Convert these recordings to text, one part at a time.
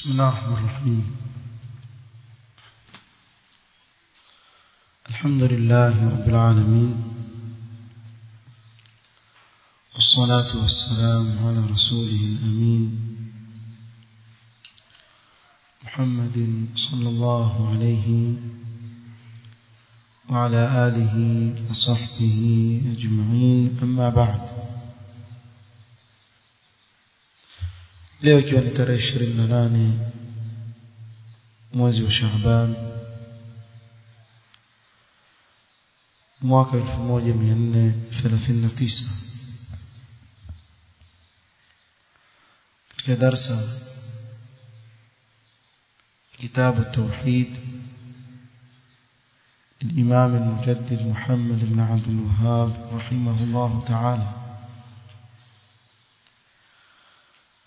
بسم الله الرحمن الرحيم. الحمد لله رب العالمين. والصلاة والسلام على رسوله الأمين. محمد صلى الله عليه وعلى آله وصحبه أجمعين. أما بعد. Leo ikiwa ni tarehe ishirini na nane mwezi wa Shaaban mwaka elfu moja mia nne thelathini na tisa katika darsa kitabu التوحيد الإمام المجدد محمد بن عبد الوهاب رحمه الله تعالى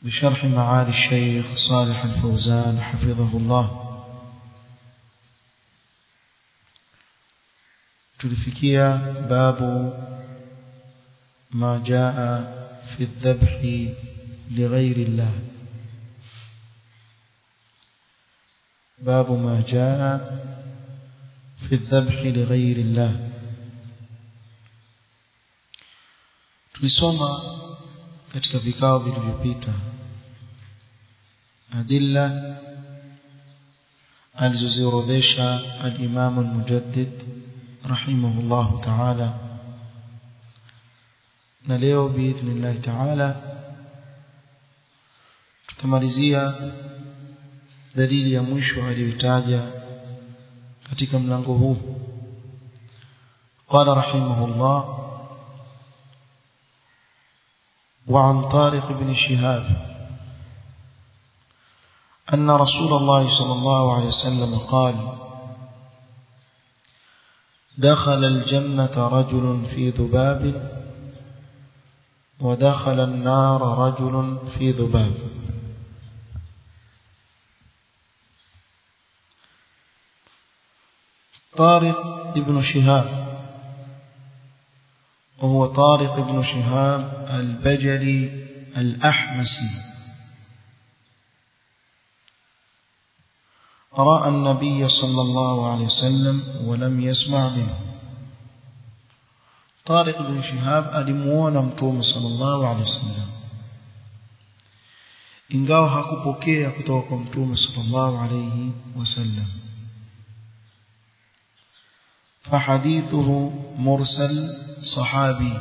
بشرح معالي الشيخ صالح الفوزان حفظه الله. تلفكية باب ما جاء في الذبح لغير الله. باب ما جاء في الذبح لغير الله. تلسوما katika vikao vilivyopita adilla alizoziorodhesha al-Imam al-Mujaddid rahimahullah ta'ala na leo biidhnillah ta'ala tutamalizia dalili ya mwisho aliyotaja katika mlango huu قال رحمه الله وعن طارق بن شهاب أن رسول الله صلى الله عليه وسلم قال دخل الجنة رجل في ذباب ودخل النار رجل في ذباب. طارق ابن شهاب وهو طارق بن شهاب البجلي الأحمسي. رأى النبي صلى الله عليه وسلم ولم يسمع منه. طارق بن شهاب alimuona mtume صلى الله عليه وسلم ingawa hakupokea kutoka kwa mtume صلى الله عليه وسلم فحديثه مرسل صحابي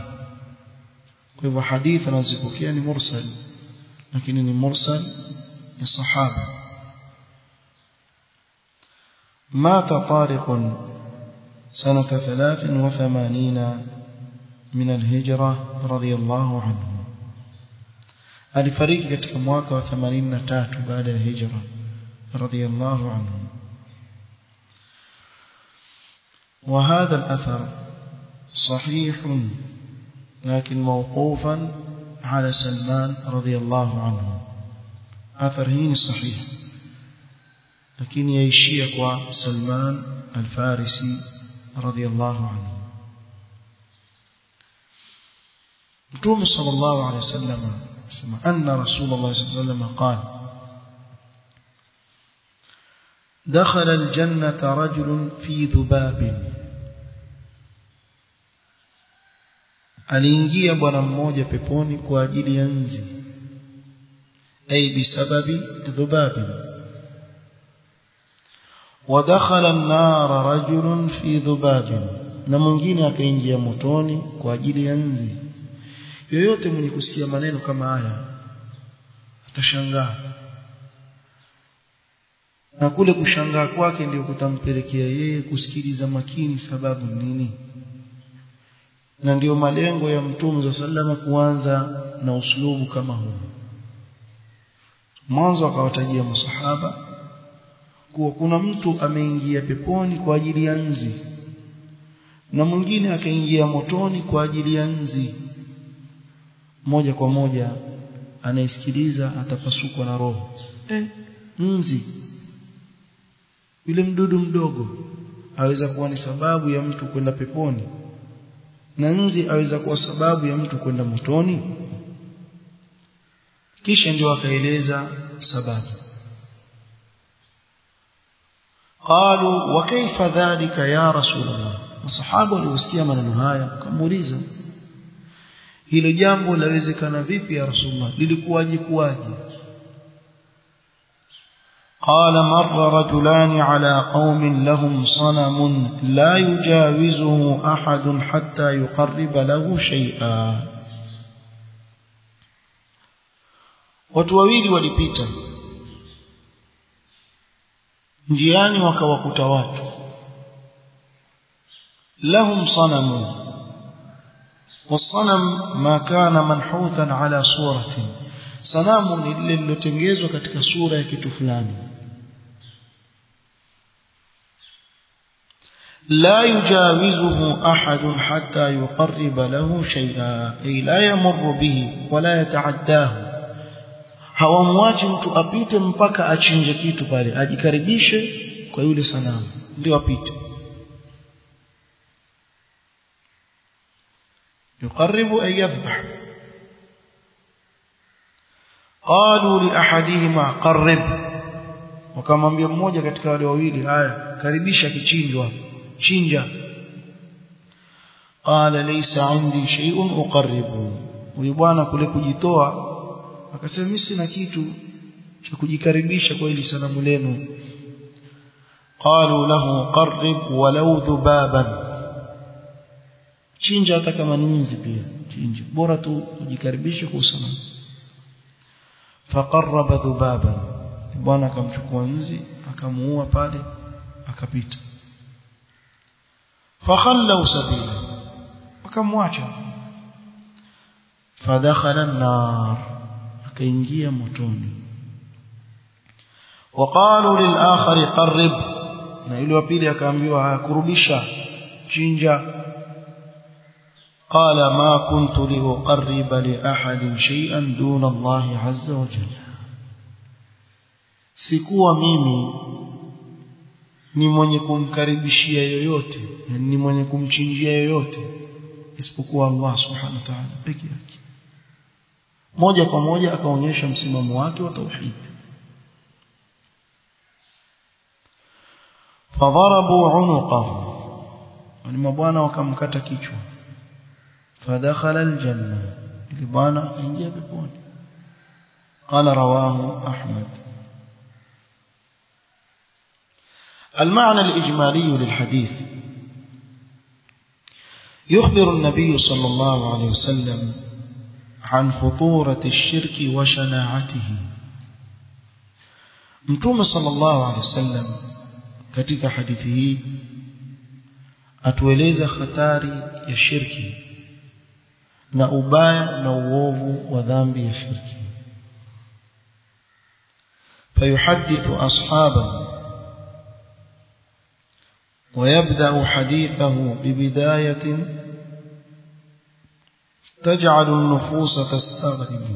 فحديثنا زبوكياني مرسل لكنني مرسل صحابي مات طارق سنة ثلاث وثمانين من الهجرة رضي الله عنه. alifariki katika mwaka wa 83 baada ya hijra radiyallahu anhu وهذا الأثر صحيح لكن موقوفا على سلمان رضي الله عنه. أثر هين صحيح. lakini yaishia kwa Salman al-Farisi radhiyallahu anhu Mtume sallallahu alayhi wasallam sema anna Rasulullah sallallahu alayhi wasallam qala دخل الجنة رجل في ذباب aliingia bwana mmoja peponi kwa ajili ya nzi ai bisababi dhubabi ودخل النار رجل في ذباب na mwingine akaingia motoni kwa ajili ya nzi yoyote mwenye kusikia maneno kama haya atashangaa na kule kushangaa kwake ndio kutampelekea yeye kusikiliza makini sababu nini na ndiyo malengo ya mtume sallama kuanza na uslubu kama huu mwanzo akawatajia masahaba kuwa kuna mtu ameingia peponi kwa ajili ya nzi na mwingine akaingia motoni kwa ajili ya nzi. Moja kwa moja anayesikiliza atapasukwa na roho. Eh, nzi yule mdudu mdogo aweza kuwa ni sababu ya mtu kwenda peponi? Na nzi aweza kuwa sababu ya mtu kwenda motoni? Kisha ndio akaeleza sababu قالوا وكيف ذلك يا رسول الله؟ الصحابة اللي وسكيا من النهاية كم مريزا هل كموريزا hilo jambo lawezekana يا رسول الله. للكواجي كواجي. قال مر رجلان على قوم لهم صنم لا يجاوزه أحد حتى يقرب له شيئا. Watu wawili njiani wakawakuta watu lahum sanamun والصنم ما كان منحوتا على صورة sanamu ni lile lilotengezwa katika sura ya kitu fulani لا يجاوزه أحد حتى يقرب له شيئا أي لا يمر به ولا يتعداه hawamwachi mtu apite mpaka achinje kitu pale ajikaribishe kwa yule sanamu ndio apite يقرب أن يذبح قالوا لأحدهما قرب wakamwambia mmoja katika wale wawili haya karibisha kichinjwa chinja qala laysa indi shay'un uqarribu huyu bwana kule kujitoa akasema mimi sina kitu cha kujikaribisha kwa ili sanamu lenu. Qalu lahu qarrib walau dhubaban. Chinja hata kama ni nzi pia. Chinja. Bora tu ujikaribishe kwa sanamu. Faqarraba dhubaban. Bwana akamchukua nzi akamuua pale akapita. Fakhallau sabila. Akamwacha. Fadakhala an-nar akaingia motoni. Waqalu lilakhir qarrib. Na yule wa pili akaambiwa kurubisha chinja. Qala ma kuntu li uqarriba li ahadin shay'an duna Allah azza wa jalla. Sikuwa mimi ni mwenye kumkaribishia yoyote ni mwenye kumchinjia yoyote isipokuwa Allah subhanahu wa ta'ala peke yake. Moja kwa moja akaonyesha msimamo wake wa tauhid fadharabu unuqahu wani mabwana wakamkata kichwa fadakhala aljanna ili bwana aingia peponi قال رواه أحمد المعنى الإجمالي للحديث يخبر النبي صلى الله عليه وسلم عن خطورة الشرك وشناعته. متوم صلى الله عليه وسلم كتك حديثه أتوليز ختاري يا شركي نأبا نووف وذنب يا فيحدث أصحابه ويبدأ حديثه ببداية تجعل النفوس تستغرب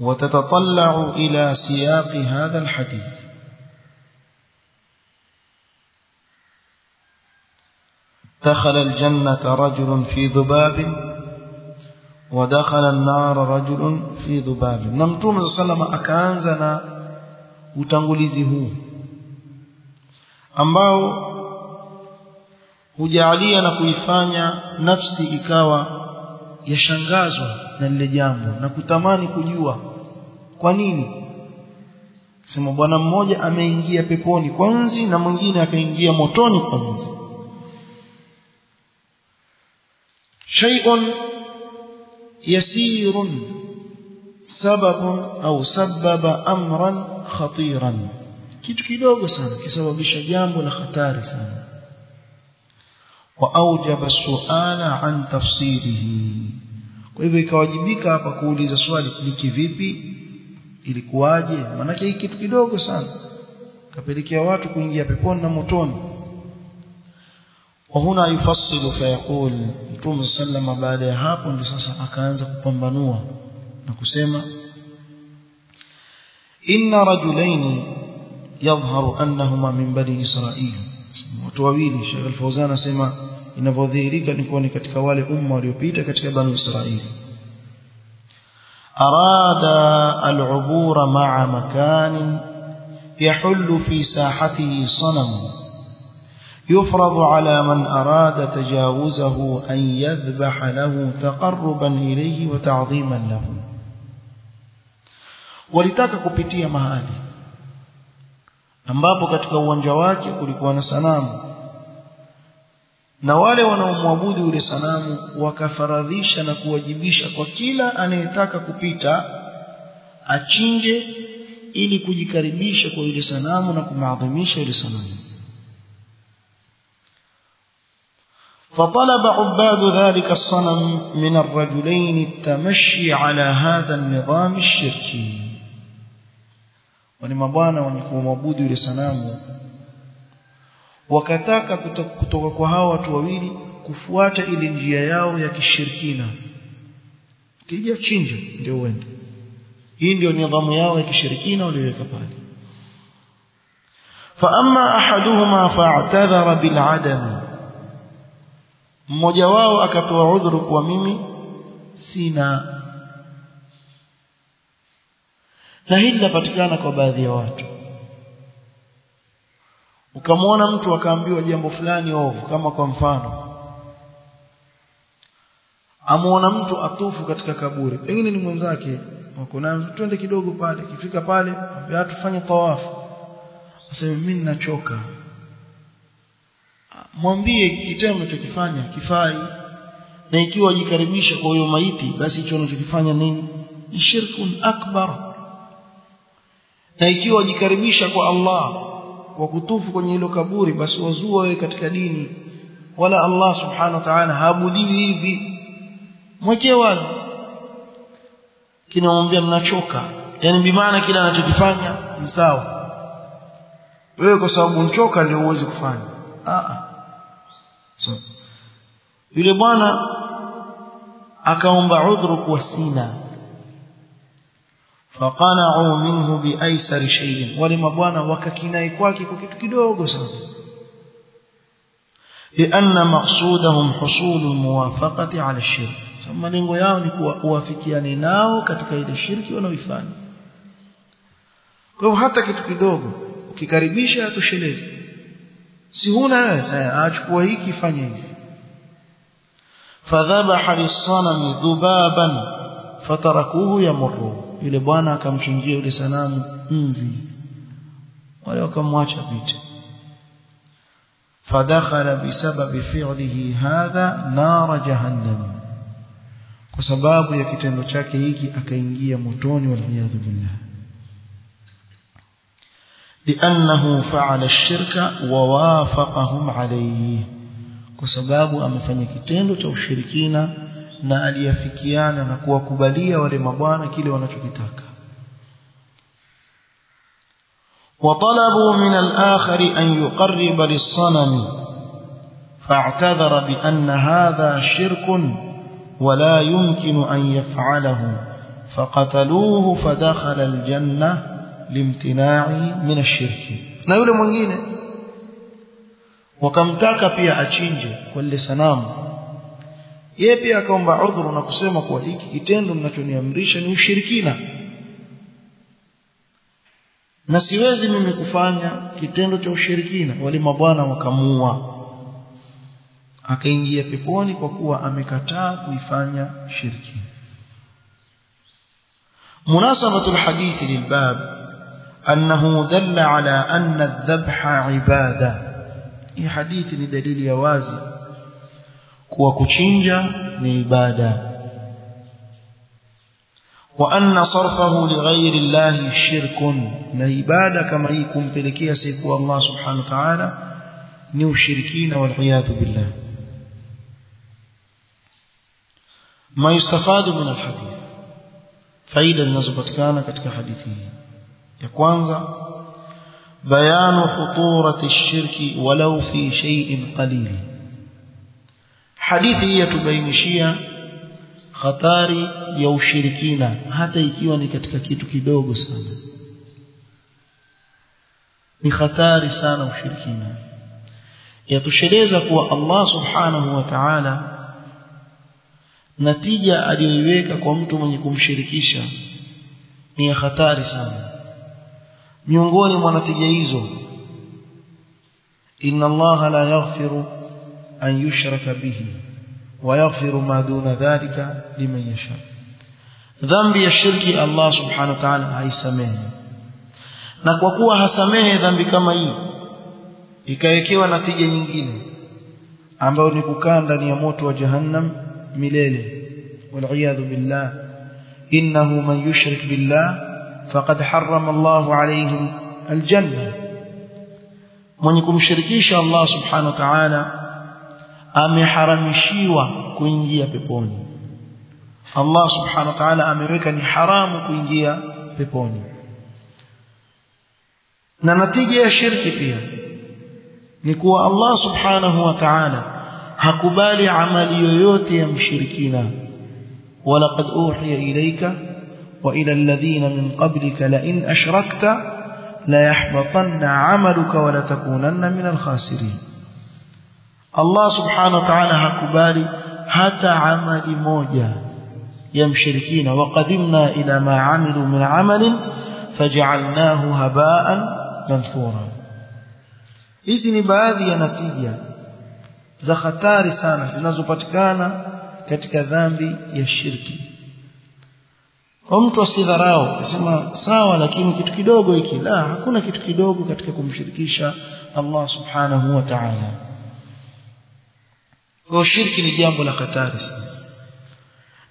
وتتطلع إلى سياق هذا الحديث. دخل الجنة رجل في ذباب ودخل النار رجل في ذباب. نمتوم صلى الله عليه وسلم أكانزنا huu ambao hujaalia na kuifanya nafsi ikawa yashangazwa na lile jambo na kutamani kujua kwa nini. Sema bwana mmoja ameingia peponi kwa nzi na mwingine akaingia motoni kwa nzi shay'un yasirun sababun au sababa amran khatiran. Kitu kidogo sana kisababisha jambo la hatari sana wa aujaba suala an tafsirihi kwa hivyo ikawajibika hapa kuuliza swali ni kivipi ilikuwaje maanake hii kitu kidogo sana kapelekea watu kuingia peponi na motoni وهنا يفصل فيقول متوم صلى baada ya hapo ndio sasa akaanza kupambanua na kusema inna rajulaini يظهر أنهما من بني إسرائيل watu wawili Sheikh Al-Fawzan anasema inavyodhihirika ni kuwa ni katika wale umma waliopita katika bani Israili arada al-ubura ma'a makanin يحل في ساحته صنم يفرض على من أراد تجاوزه أن يذبح له تقربا إليه وتعظيما له walitaka kupitia mahali ambapo katika uwanja wake kulikuwa na sanamu na wale wanaomwabudu yule sanamu wakafaradhisha na kuwajibisha kwa kila anayetaka kupita achinje ili kujikaribisha kwa yule sanamu na kumaadhimisha yule sanamu فطلب عباد ذلك الصنم من الرجلين التمشي على هذا النظام الشركي ولما bwana wenye kumwabudu yule sanamu wakataka kutoka kwa hawa watu wawili kufuata ile njia yao ya kishirikina kija chinja ndio uende hii ndio nidhamu yao ya kishirikina waliweka pale فاما احدهما فاعتذر بالعدم mmoja wao akatoa udhuru kwa mimi sina na hili linapatikana kwa baadhi ya watu ukamwona mtu akaambiwa jambo fulani ovu kama kwa mfano amuona mtu atufu katika kaburi. Pengine ni mwenzake wako naye twende kidogo pale. Kifika pale ambia tufanye tawafu aseme mimi ninachoka. Mwambie kitendo chokifanya kifai. Na ikiwa jikaribisha kwa huyo maiti basi hicho unachokifanya nini? Ni shirkun akbar. Na ikiwa jikaribisha kwa Allah kwa kutufu kwenye hilo kaburi basi wazua wewe katika dini. Wala Allah subhanahu wa ta'ala haabudiwi hivi. Mwekee wazi. Kinamwambia ninachoka. Yani bimaana kila anachokifanya ni sawa. Wewe kwa sababu unchoka ndio uweze kufanya. Ah so yule bwana akaomba udhuru kwa sina faqana'u minhu biaisari shay'in. Wale mabwana wakakinai kwake kwa kitu kidogo sana. Lianna maqsudahum husulu muwafaqati ala shirk. So malengo yao ni kuwa uafikiane nao katika ile shirki wanaoifanya. Kwa hivyo hata kitu kidogo ukikaribisha tosheleze si huna eh, achukua hiki fanye hivi. Fadhabaha lis-sanami dhubaban fatarakuhu yamurru yule bwana akamchinjia yule sanamu nzi wale wakamwacha pite فدخل بسبب فعله هذا نار جهنم kwa sababu ya kitendo chake hiki akaingia motoni waliyadhu billah لانه فعل الشرك ووافقهم عليه kwa sababu amefanya kitendo cha ushirikina na aliyafikiana na kuwakubalia wale mabwana kile wanachokitaka وطلبوا من الآخر أن يقرب للصنم فاعتذر بأن هذا شرك ولا يمكن أن يفعله فقتلوه فدخل الجنة لامتناعه من الشرك na yule mwingine wakamtaka pia achinje kwa lile sanamu yeye pia akaomba udhuru na kusema kuwa hiki kitendo mnachoniamrisha ni ushirikina. Na siwezi mimi kufanya kitendo cha ushirikina. Wale mabwana wakamua, akaingia peponi kwa kuwa amekataa kuifanya shirikina. Munasabatu lhadithi lilbab annahu dalla ala anna dhabha ibada. Hii hadithi ni dalili ya wazi kuwa kuchinja ni ibada wa anna sarfahu lighairi llahi shirkun na ibada kama hii kumpelekea siku Allah subhanahu wa ta'ala ni ushirikina waliyadu billah ما يستفاد من الحديث faida zinazopatikana katika hadithi hii ya kwanza bayanu khuturati shirki walau fi shay'in qalil hadithi hii yatubainishia hatari ya ushirikina hata ikiwa ni katika kitu kidogo sana. Ni hatari sana ushirikina. Yatosheleza kuwa Allah subhanahu wa ta'ala natija aliyoiweka kwa mtu mwenye kumshirikisha ni ya hatari sana. Miongoni mwa natija hizo inna Allah la yaghfiru yushraka bihi wa yaghfiru ma duna dhalika liman yasha dhambi ya shirki Allah subhanahu wa ta'ala haisamehe na kwa kuwa hasamehe dhambi kama hii ikawekewa natija nyingine ambayo ni kukaa ndani ya moto wa jahannam milele waliyadhu billah innahu man yushrik billah faqad harrama Allah alayhi aljanna mwenye kumshirikisha Allah subhanahu wa ta'ala ameharamishiwa kuingia peponi Allah subhanahu wa ta'ala ameweka ni haramu kuingia peponi na natija ya shirki pia ni kuwa Allah subhanahu wa ta'ala hakubali amali yoyote ya mshirikina walaqad uhiya ilayka wa ila alladhina min qablika la in ashrakta la yahbatanna 'amaluka wa la takunanna min al-khasirin Allah subhanahu wa ta'ala hakubali hata amali moja ya mshirikina waqadimna ila ma 'amilu min 'amalin faj'alnahu haba'an manthura hizi ni baadhi ya natija za hatari sana zinazopatikana katika dhambi ya shirki mtu asidharau asema sawa lakini kitu kidogo hiki la hakuna kitu kidogo katika kumshirikisha Allah subhanahu wa ta'ala Kwa shirki ni jambo la hatari sana.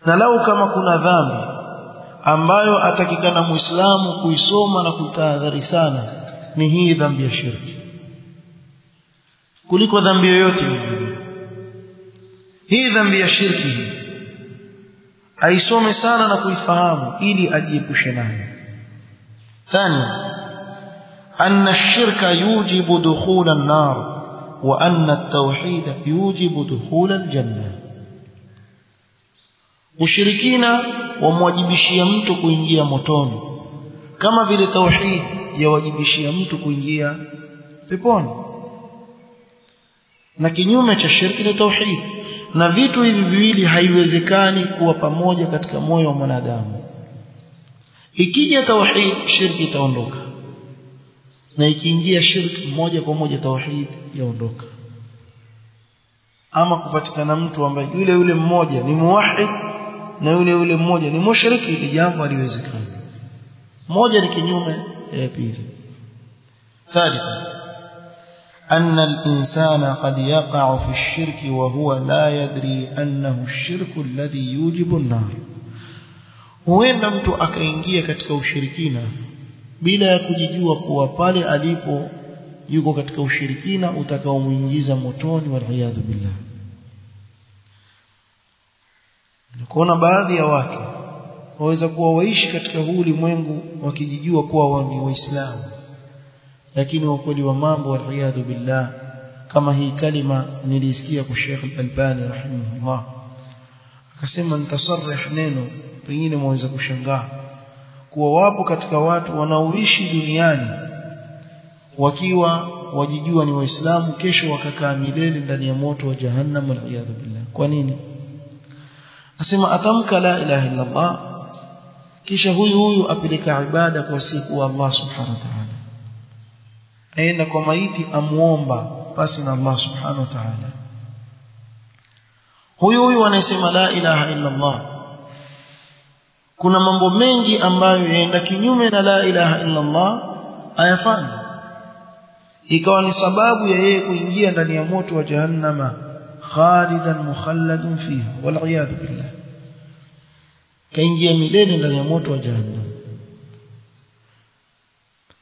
Na lau kama kuna dhambi ambayo atakikana Muislamu kuisoma na kutahadhari sana ni hii dhambi ya shirki kuliko dhambi yoyote. Hii dhambi ya shirki hii aisome sana na kuifahamu ili ajiepushe nayo. Thani, anna shirka yujibu dukhulan nar وأن التوحيد يوجب دخول الجنة ushirikina wamwajibishia mtu kuingia motoni kama vile tauhid yawajibishia mtu kuingia peponi na kinyume cha shirki ni tauhid na vitu hivi viwili haiwezekani kuwa pamoja katika moyo wa mwanadamu ikija tauhid shirki itaondoka na ikiingia shirki moja kwa moja tauhid yaondoka ama kupatikana mtu ambaye yule yule mmoja ni muwahid na yule yule mmoja ni mushriki ili jambo haliwezekani moja ni kinyume ya pili ثالثا أن الإنسان قد يقع في الشرك وهو لا يدري أنه الشرك الذي يوجب النار huenda mtu akaingia katika ushirikina bila ya kujijua kuwa pale alipo yuko katika ushirikina utakaomuingiza motoni waliyadhu billah. Kuona baadhi ya watu waweza kuwa waishi katika huu ulimwengu wakijijua kuwa wao ni waislamu lakini ukweli wa mambo waliyadhu billah kama hii kalima nilisikia kwa Sheikh Al-Albani rahimahullah. Akasema nitasarih neno pengine mwaweza kushangaa kuwa wapo katika watu wanaoishi duniani wakiwa wajijua ni waislamu kesho wakakaa milele ndani ya moto wa jahannam waliyadhu billah. Kwa nini? Asema atamka la ilaha illa Allah kisha huyu huyu apeleka ibada kwa siku Allah subhanahu wa ta'ala. Aenda kwa maiti amuomba basi na Allah subhanahu wa ta'ala. Huyu huyu anasema la ilaha illa Allah kuna mambo mengi ambayo yaenda kinyume na la ilaha illa Allah ayafanya ikawa ni sababu ya yeye kuingia ndani ya moto wa jahannama khalidan mukhalladun fiha wal iyad billah. Kaingia milele ndani ya moto wa jahannama.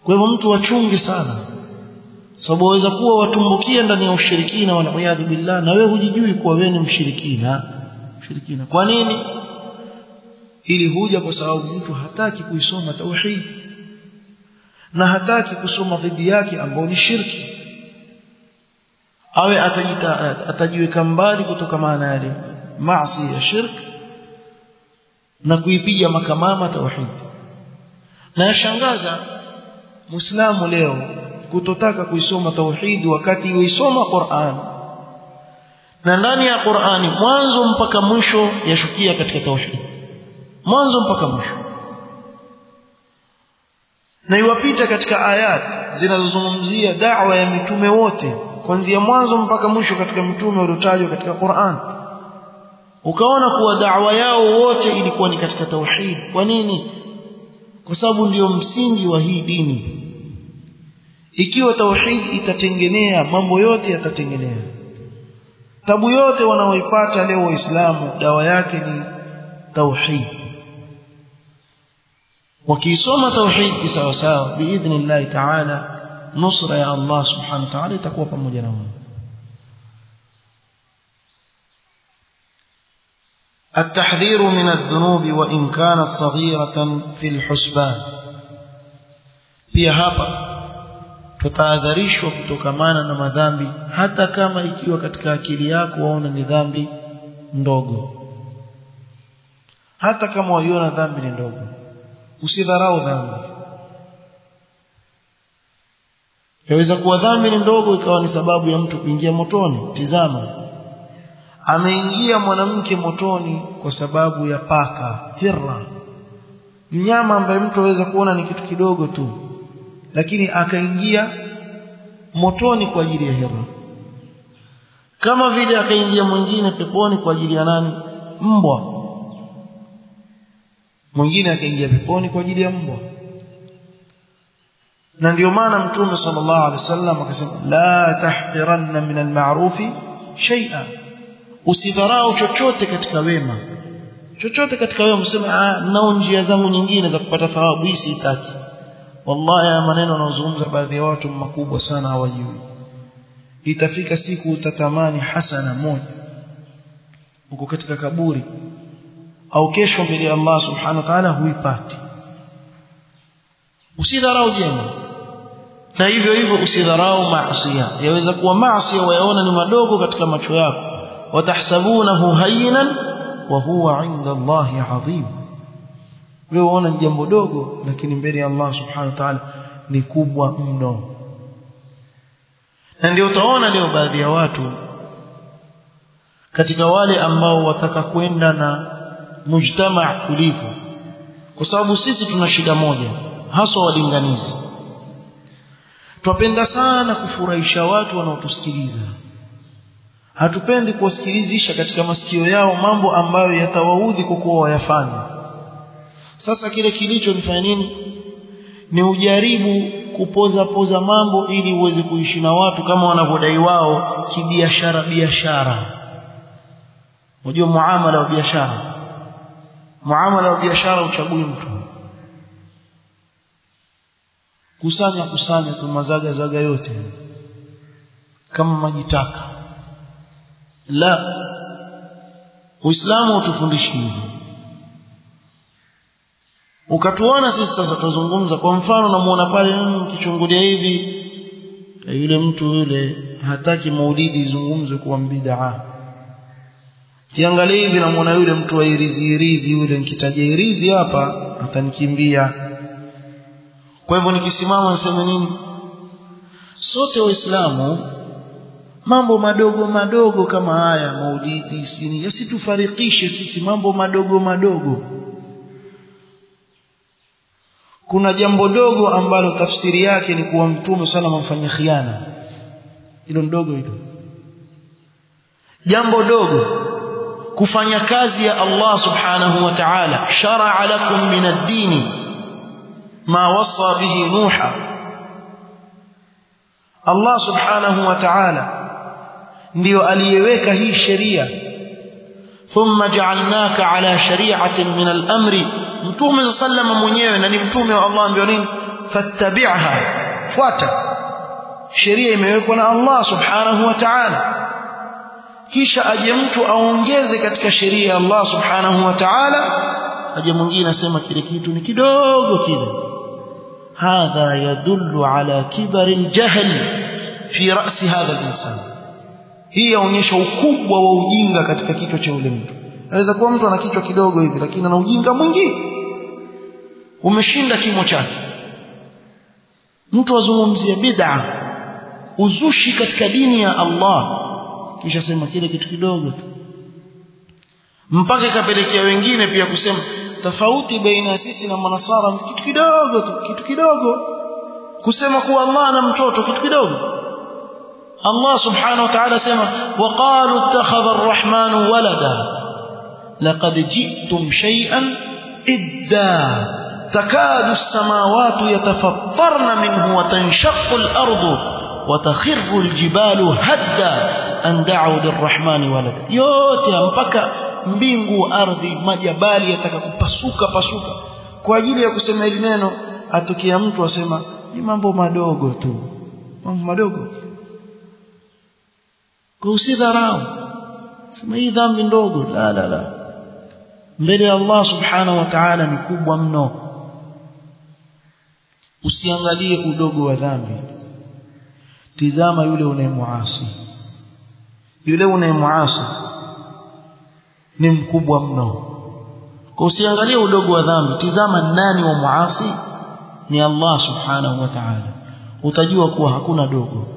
Kwa hivyo mtu wachunge sana sababu waweza kuwa watumbukia ndani ya ushirikina wal iyad billah na wewe hujijui kuwa wewe ni mshirikina. Mshirikina. Kwa nini ili huja kwa sababu mtu hataki kuisoma tauhid. Na hataki kusoma dhidi yake ambao ni shirki. Awe atajita atajiweka mbali kutoka maana yale maasi ya shirki na kuipiga makamama tauhid. Na yashangaza muislamu leo kutotaka kuisoma tauhid wakati yuisoma Qur'an. Na ndani ya Qur'ani mwanzo mpaka mwisho yashukia katika tauhid mwanzo mpaka mwisho. Na iwapita katika ayat zinazozungumzia da'wa ya mitume wote kuanzia mwanzo mpaka mwisho katika mitume waliotajwa katika Qur'an. Ukaona kuwa da'wa yao wote ilikuwa ni katika tauhid. Kwa nini? Kwa sababu ndio msingi wa hii dini. Ikiwa tauhid itatengenea mambo yote yatatengenea. Tabu yote wanaoipata leo waislamu dawa yake ni tauhid wakiisoma tauhidi sawasawa بإذن الله تعالى نصر allah الله سبحانه وتعالى pamoja na wao التحذير من الذنوب وإن كانت صغيرة في الحسبان بيهابا تتعذريش وقتك مانا نما ذنبي حتى كما يكي وقتك أكلياك وونا نذنبي ندوغو حتى كما يونا ذنبي ندوغو usidharau dhambi. Yaweza kuwa dhambi ni ndogo ikawa ni sababu ya mtu kuingia motoni. Tizama. Ameingia mwanamke motoni kwa sababu ya paka hira mnyama ambaye mtu aweza kuona ni kitu kidogo tu lakini akaingia motoni kwa ajili ya hira kama vile akaingia mwingine peponi kwa ajili ya nani? Mbwa mwingine akaingia peponi kwa ajili ya mbwa. Na ndio maana mtume sallallahu alaihi wasallam akasema la tahqiranna min alma'rufi shay'an usidharau chochote katika wema. Chochote katika wema useme ah nao njia zangu nyingine za kupata thawabu hii sitaki. Wallahi ya maneno yanayozungumza baadhi ya watu makubwa sana hawajui. Itafika siku utatamani hasana moja. Uko katika kaburi au kesho mbele ya Allah subhanahu wa ta'ala huipati. Usidharau jema. Na hivyo hivyo usidharau maasi yaweza kuwa maasi wayaona ni madogo katika macho yako. Watahsabunahu hayinan wa huwa 'inda Allahi adhim wewe waona ni jambo dogo lakini mbele ya Allah subhanahu wa ta'ala ni kubwa mno. Na ndio utaona leo baadhi ya watu katika wale ambao wataka kwenda na mujtama tulivu. Kwa sababu sisi tuna shida moja haswa walinganizi. Twapenda sana kufurahisha watu wanaotusikiliza. Hatupendi kuwasikilizisha katika masikio yao mambo ambayo yatawaudhi kwa kuwa wayafanya. Sasa kile kilicho nifanya nini? Ni ujaribu kupoza poza mambo ili uweze kuishi na watu kama wanavyodai wao kibiashara biashara. Unajua muamala wa biashara muamala wa biashara uchagui mtu. Kusanya kusanya tu mazaga zaga yote. Kama majitaka la. Uislamu utufundishi hivi ukatuona sisi sasa tuzungumza kwa mfano namuona pale kichungulia hivi. Yule mtu yule hataki maulidi izungumzwe kuwa bid'a kiangalia hivi namwona yule mtu wa irizi irizi yule nikitaja irizi hapa atanikimbia. Kwa hivyo nikisimama niseme nini? Sote waislamu mambo madogo madogo kama haya maulidi sini yasitufarikishe sisi mambo madogo madogo. Kuna jambo dogo ambalo tafsiri yake ni kuwa mtume sana mfanya khiana. Hilo ndogo hilo. Jambo dogo kufanya kazi ya Allah subhanahu wa ta'ala shar'a lakum min ad-din ma wasa bihi nuha Allah subhanahu wa ta'ala ndio aliyeweka hii sheria thumma ja'alnaka ala shari'atin min al-amri mtume sallama mwenyewe na ni mtume wa Allah ambaye nini fattabi'ha fuata sheria imewekwa na Allah subhanahu wa ta'ala kisha aje mtu aongeze katika sheria ya Allah subhanahu wa ta'ala aje mwingine asema kile kitu ni kidogo kile hadha yadullu ala kibari aljahl fi ra'si hadha al-insan hii yaonyesha ukubwa wa ujinga katika kichwa cha yule mtu anaweza kuwa mtu ana kichwa kidogo hivi lakini ana ujinga mwingi. Umeshinda kimo chake. Mtu azungumzie bid'a, uzushi katika dini ya Allah. Kisha sema kile kitu kidogo tu. Mpaka ikapelekea wengine pia kusema tofauti baina sisi na manasara ni kitu kidogo tu kitu kidogo kusema kuwa Allah ana mtoto kitu kidogo Allah subhanahu wa ta'ala sema waqalu ittakhadha ar-rahman walada laqad ji'tum shay'an idda takadu as-samawati yatafattarna minhu wa tanshaqqu al-ardu وتخر الجبال هدا أن دعوا للرحمن ولدا. يوتي أمبكا مبينغو أرضي ما جبالي يتكاكو بسوكا. باسوكا كو أجيلي يكو سمع لنينو أتو كي أمتو أسمع يمامبو مدوغو تو. مامبو مدوغو كو سيدا راو سمع إذا من دوغو لا لا لا. مبيني الله سبحانه وتعالى نكوب ومنو usiangalie udogo wa dhambi tizama yule unayemuasi. Yule unayemuasi ni mkubwa mno. Kwa usiangalie udogo wa dhambi tizama nani wa muasi? Ni Allah subhanahu wa ta'ala. Utajua kuwa hakuna dogo.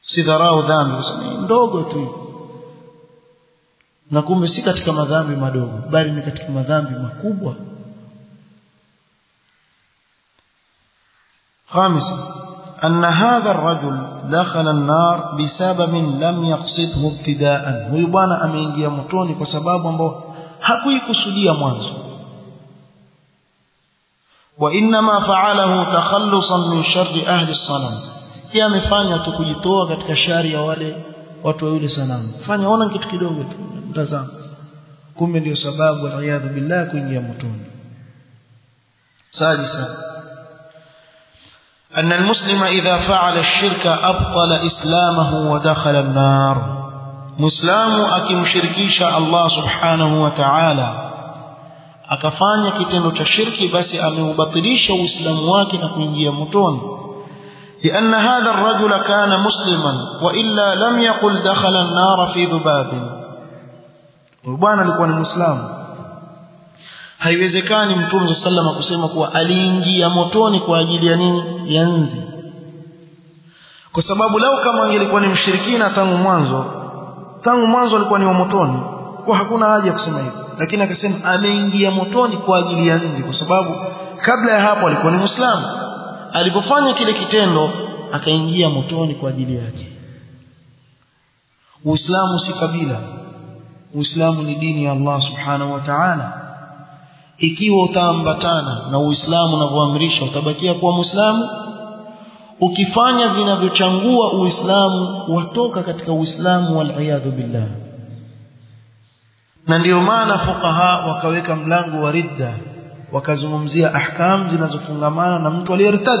Sidharau dhambi ndogo tu. Na kumbe si katika madhambi madogo bali ni katika madhambi makubwa. Khamisa أن هذا الرجل دخل النار بسبب لم يقصده ابتداء. ويبانا أمين يا متوني فسباب حقي موانزو وإنما فعله تخلصا من شر أهل الصنم يا مفانيا تقولي توا قد يا ولي وتقول سلام فاني أنا كنت كده رزام كم من سباب والعياذ بالله كن يا متوني سادسا أن المسلم إذا فعل الشرك أبطل إسلامه ودخل النار. مسلم أكم شركيش الله سبحانه وتعالى. kitendo cha shirki basi ameubatilisha uislamu wake na kuingia motoni لأن هذا الرجل كان مسلما وإلا لم يقل دخل النار في ذباب. alikuwa ni muislamu haiwezekani mtume sallallahu kusema kuwa aliingia motoni kwa ajili ya nini? Ya nzi. Kwa sababu lau kama angelikuwa ni mshirikina tangu mwanzo tangu mwanzo alikuwa ni wa motoni kwa hakuna haja ya kusema hivyo. Lakini akasema ameingia motoni kwa ajili ya nzi kwa sababu kabla ya hapo alikuwa ni muislamu. Alipofanya kile kitendo akaingia motoni kwa ajili yake. Uislamu si kabila. Uislamu ni dini ya Allah subhanahu wa ta'ala ikiwa utaambatana na Uislamu unavyoamrisha utabakia kuwa Muislamu. Ukifanya vinavyochangua Uislamu watoka katika Uislamu wal billah. Na ndio maana fuqaha wakaweka mlango wa ridda wakazungumzia ahkam zinazofungamana na mtu aliyertad.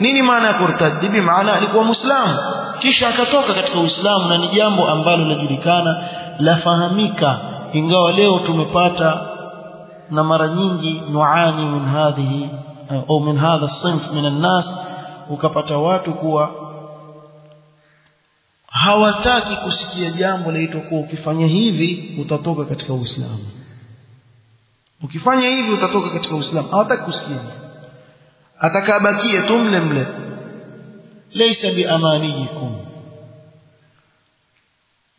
Nini maana ya kurtad? Bi maana? Alikuwa muislamu. Kisha akatoka katika uislamu na ni jambo ambalo linajulikana lafahamika. Ingawa leo tumepata na mara nyingi nuani min hadhihi au min hadha sinf min alnas ukapata watu kuwa hawataki kusikia jambo laitwa kuwa ukifanya hivi utatoka katika uislamu. Ukifanya hivi utatoka katika uislamu. Hawataki kusikia. Atakabakie tu mle mle. Laysa biamanijikum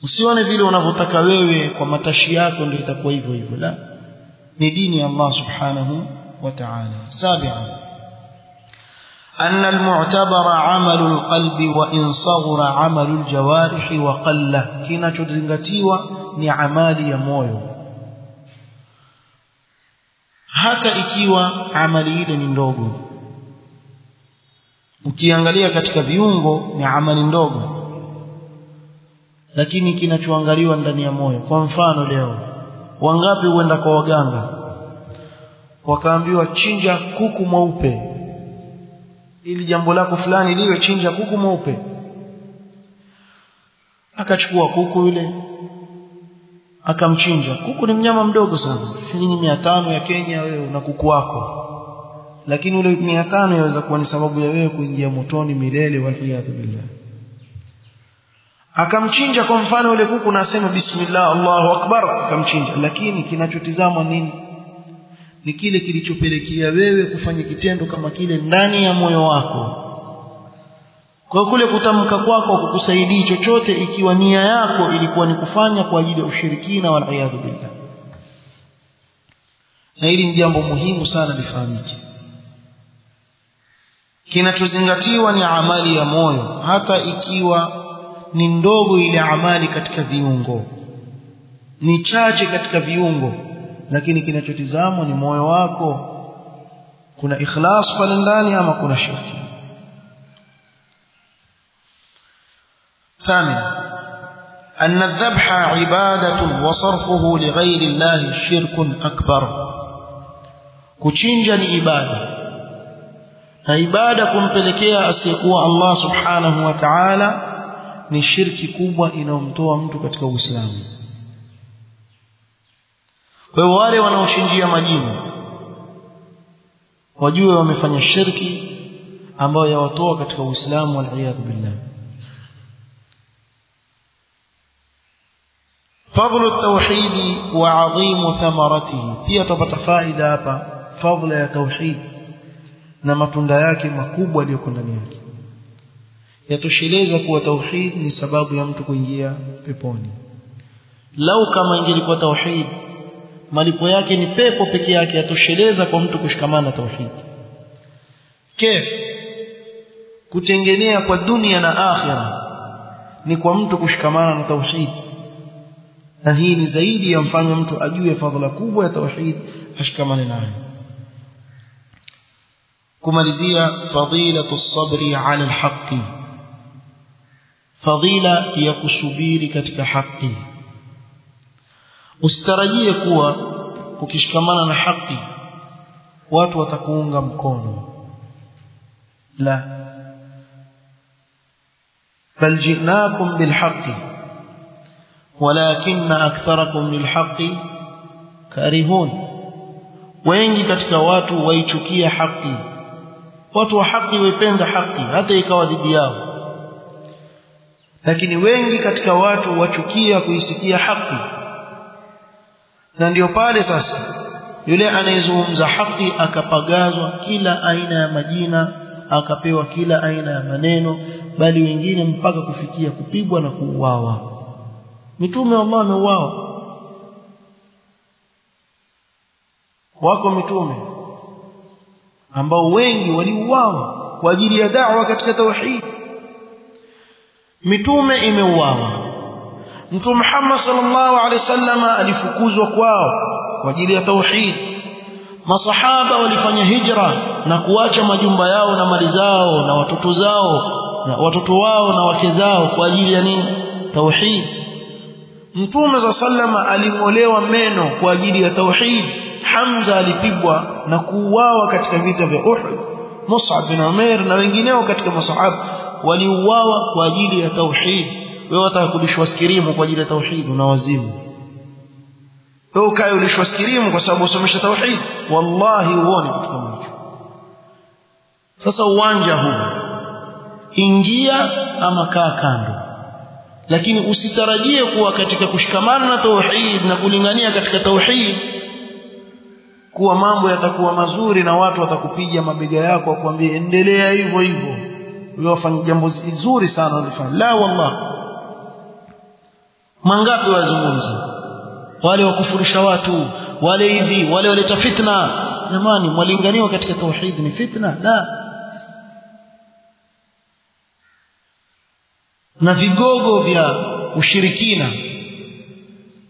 usione vile unavyotaka wewe kwa matashi yako ndio itakuwa hivyo hivyo la ni dini ya Allah subhanahu wa ta'ala sabi'an أن المعتبر عمل القلب وإن صغر عمل الجوارح وقل كنا تزنغتيوا ni amali ya moyo hata ikiwa amali ile ni ndogo ukiangalia katika viungo ni amali ndogo lakini kinachoangaliwa ndani ya moyo kwa mfano leo wangapi huenda kwa waganga? Wakaambiwa chinja kuku mweupe. Ili jambo lako fulani liwe chinja kuku mweupe. Akachukua kuku yule akamchinja. Kuku ni mnyama mdogo sana. Shilingi mia tano ya Kenya wewe na kuku wako. Lakini ule mia tano yaweza kuwa ni sababu ya wewe kuingia motoni milele waliyadhu billah akamchinja kwa mfano yule kuku na asema bismillah Allahu akbar. Akamchinja. Lakini kinachotizama nini? Ni kile kilichopelekea wewe kufanya kitendo kama kile ndani ya moyo wako. Kwa kule kutamka kwako kukusaidii chochote ikiwa nia yako ilikuwa ni kufanya kwa ajili ya ushirikina waliyadhu billah. Na hili ni jambo muhimu sana lifahamike. Kinachozingatiwa ni amali ya moyo. Hata ikiwa ni ndogo ile amali katika viungo ni chache katika viungo lakini kinachotizamwa ni moyo wako kuna ikhlas pale ndani ama kuna shirki ثامنا أن الذبح عبادة وصرفه لغير الله شرك أكبر kuchinja ni ibada na ibada kumpelekea asiyekuwa Allah subhanahu wa ta'ala ni shirki kubwa inayomtoa mtu katika Uislamu. Kwa hiyo wale wanaoshinjia majini wajue wamefanya shirki ambayo yawatoa katika Uislamu, waliyadhu billah. Fadhlu tauhidi wa adhimu thamaratihi, pia tupata faida hapa, fadhila ya tauhidi na matunda yake makubwa yaliyo ndani yake yatosheleza kuwa tauhid ni sababu ya mtu kuingia peponi. Lau kama ingelikuwa tauhid malipo yake ni pepo peke yake yatosheleza kwa mtu kushikamana na tauhid. Kef kutengenea kwa dunia na akhira ni kwa mtu kushikamana na tauhid. Na hii ni zaidi ya mfanya mtu ajue fadhila kubwa ya tauhid ashikamane nayo. Kumalizia fadilatu sabri ala alhaqi fadila ya kusubiri katika haki usitarajie kuwa ukishikamana na haki watu watakuunga mkono la bal jinakum bilhaqi ولكن أكثركم للحق كارهون wengi katika watu waichukia haki watu wa haki waipenda haki hata ikawa dhidi yao lakini wengi katika watu wachukia kuisikia haki. Na ndio pale sasa yule anayezungumza haki akapagazwa kila aina ya majina akapewa kila aina ya maneno bali wengine mpaka kufikia kupigwa na kuuawa. Mitume Allah wameuawa wako mitume ambao wengi waliuawa kwa ajili ya da'wa katika tauhid mitume imeuawa. Mtume Muhammad sallallahu alaihi wasallam alifukuzwa kwao kwa ajili ya tauhid. Masahaba walifanya hijra na kuacha majumba yao na mali zao na watoto zao na watoto wao na wake zao kwa ajili ya nini? Tauhid. Mtume za sallama aling'olewa meno kwa ajili ya tauhid. Hamza alipigwa na kuuawa katika vita vya Uhud. Mus'ab bin Umair na wengineo katika masahaba waliuawa kwa ajili ya tauhid. Wewe wataka kulishwa kwa ajili ya tauhid unawazimu. Wewe ukae ulishwa skirimu kwa sababu usomesha tauhid. Wallahi uone kitu kama. Sasa uwanja huu ingia ama kaa kando lakini usitarajie kuwa katika kushikamana na tauhid na kulingania katika tauhid kuwa mambo yatakuwa mazuri na watu watakupiga mabega yako wakwambie endelea hivyo hivyo wafanye jambo zuri sana ulifanya la wallah mangapi wazungumza wale wakufurisha watu wale hivi wale waleta fitna. Jamani mwalinganiwa katika tauhid ni fitna? La. Na vigogo vya ushirikina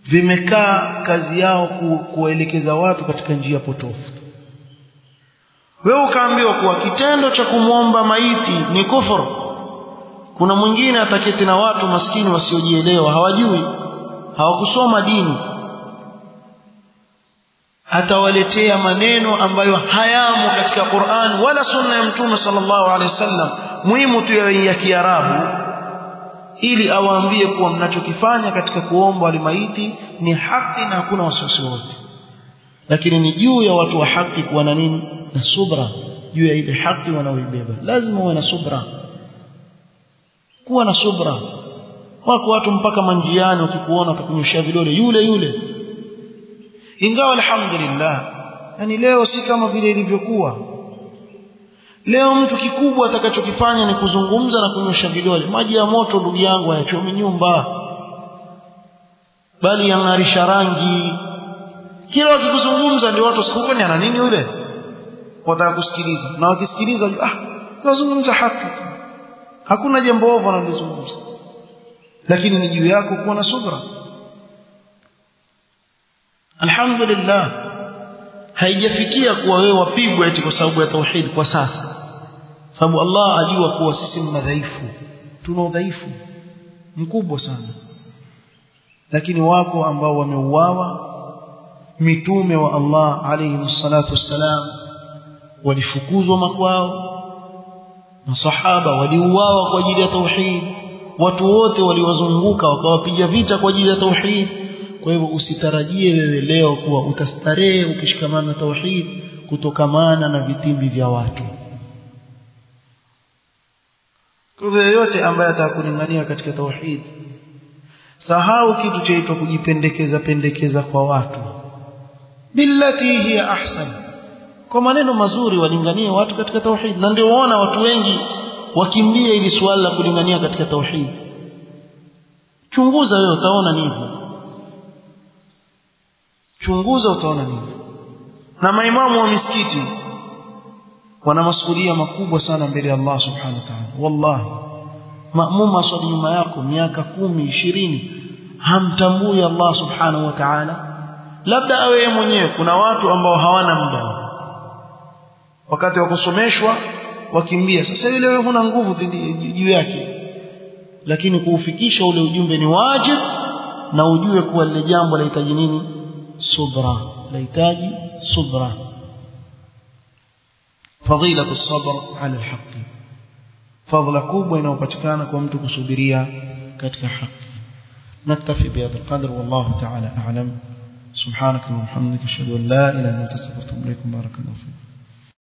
vimekaa kazi yao ku, kuwaelekeza watu katika njia potofu wewe ukaambiwa kuwa kitendo cha kumwomba maiti ni kufur. Kuna mwingine ataketi na watu maskini wasiojielewa hawajui hawakusoma dini. Atawaletea maneno ambayo hayamo katika Qur'an wala sunna ya mtume sallallahu alaihi wasallam muhimu tu ya Kiarabu ili awaambie kuwa mnachokifanya katika kuomba walimaiti ni haki na hakuna wasiwasi wote lakini ni juu ya watu wa haki kuwa na nini na subra juu ya ile haki wanaoibeba. Lazima uwe na subra. Kuwa na subra. Wako watu mpaka manjiani wakikuona watakunyoshea vidole yule yule. Ingawa alhamdulillah yani leo si kama vile ilivyokuwa. Leo mtu kikubwa atakachokifanya ni kuzungumza na kunyosha vidole. Maji ya moto ndugu yangu hayachomi nyumba. Bali yangarisha rangi. Kila wakikuzungumza ndio watu sikukoni ana nini yule wataka kusikiliza. Na wakisikiliza ah nazungumza haki. Hakuna jambo ovu analozungumza lakini ni juu yako kuwa na subra. Alhamdulillah haijafikia kuwa wewe wapigwa eti kwa sababu ya tauhid kwa sasa. Sababu Allah ajua kuwa sisi ni madhaifu tuna udhaifu mkubwa sana. Lakini wako ambao wameuawa mitume wa Allah alayhi salatu wassalam walifukuzwa makwao masahaba waliuawa kwa ajili ya tauhid watu wote waliwazunguka wakawapiga vita kwa ajili ya tauhid. Kwa hivyo usitarajie wewe leo kuwa utastarehe ukishikamana na tauhid kutokamana na vitimbi vya watu. Kwa yote ambaye atakulingania katika tauhid sahau kitu chaitwa kujipendekeza pendekeza kwa watu. Billati hiya ahsan kwa maneno mazuri walinganie watu katika tauhid. Na ndio waona watu wengi wakimbia ili swala la kulingania katika tauhid. Chunguza wewe utaona nini? Chunguza utaona nini? Na maimamu wa misikiti wana masuhulia makubwa sana mbele ya Allah subhanahu wa ta'ala. Wallahi. Maamuma swali nyuma yako miaka kumi ishirini hamtambui Allah subhanahu wa ta'ala. Labda awe mwenyewe kuna watu ambao hawana muda wakati wa kusomeshwa wakimbia sasa ile wewe huna nguvu juu yake lakini kuufikisha ule ujumbe ni wajib na ujue kuwa lile jambo lahitaji nini subra lahitaji subra fadilatu as-sabr ala al-haqq fadla kubwa inayopatikana kwa mtu kusubiria katika haki بهذا القدر والله تعالى أعلم سبحانك اللهم وبحمدك أشهد أن لا إله إلا أنت أستغفرك وأتوب إليك بارك الله فيك